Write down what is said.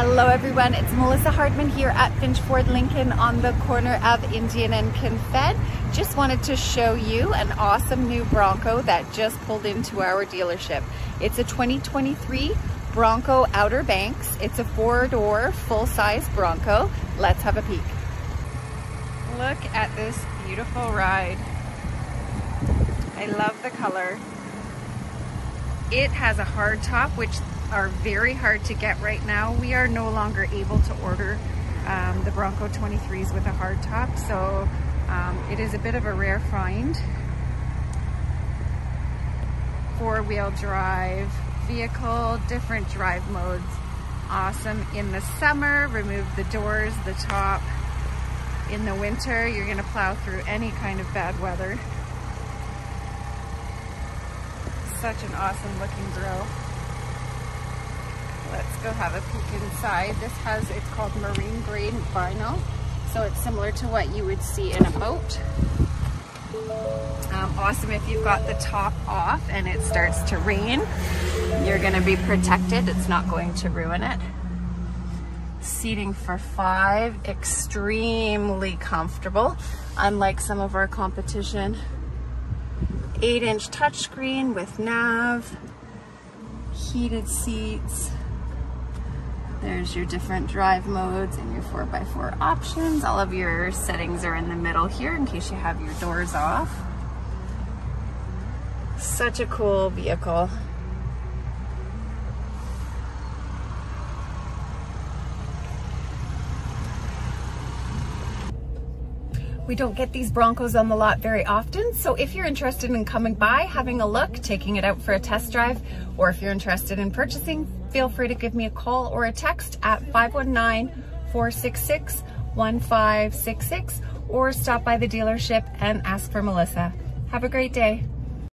Hello everyone, it's Melissa Hardman here at Finch Ford Lincoln on the corner of Indian and Confed. Just wanted to show you an awesome new Bronco that just pulled into our dealership. It's a 2023 Bronco Outer Banks. It's a four-door, full-size Bronco. Let's have a peek. Look at this beautiful ride. I love the color. It has a hard top, which are very hard to get right now. We are no longer able to order um, the Bronco 23s with a hard top, so um, it is a bit of a rare find. Four-wheel drive vehicle, different drive modes. Awesome in the summer, remove the doors, the top. In the winter, you're gonna plow through any kind of bad weather. Such an awesome looking grill. Go have a peek inside. This has, it's called marine grade vinyl. So it's similar to what you would see in a boat. Um, awesome if you've got the top off and it starts to rain. You're gonna be protected. It's not going to ruin it. Seating for five, extremely comfortable, unlike some of our competition. Eight inch touchscreen with nav, heated seats, there's your different drive modes and your 4x4 options. All of your settings are in the middle here in case you have your doors off. Such a cool vehicle. We don't get these Broncos on the lot very often, so if you're interested in coming by, having a look, taking it out for a test drive, or if you're interested in purchasing, feel free to give me a call or a text at 519-466-1566 or stop by the dealership and ask for Melissa. Have a great day.